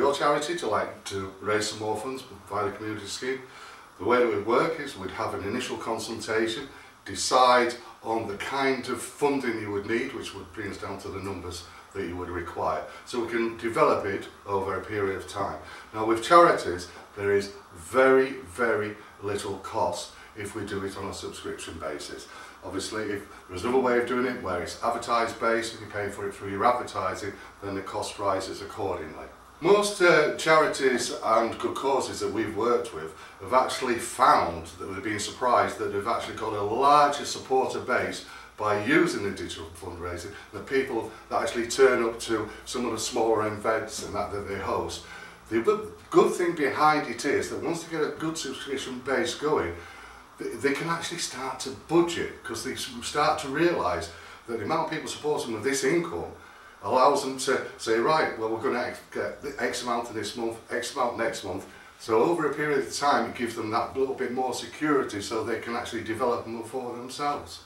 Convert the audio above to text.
your charity to like to raise some orphans via the community scheme, the way that we work is we'd have an initial consultation, decide on the kind of funding you would need, which would bring us down to the numbers that you would require. So we can develop it over a period of time. Now with charities, there is very, very little cost if we do it on a subscription basis. Obviously, if there's another way of doing it where it's advertised based and you pay for it through your advertising, then the cost rises accordingly. Most uh, charities and good causes that we've worked with have actually found that they've been surprised that they've actually got a larger supporter base by using the digital fundraising, the people that actually turn up to some of the smaller events and that that they host. The good thing behind it is that once they get a good subscription base going, they can actually start to budget because they start to realise that the amount of people supporting with this income allows them to say, right, well, we're going to get X amount of this month, X amount next month. So over a period of time, it gives them that little bit more security so they can actually develop and move forward themselves.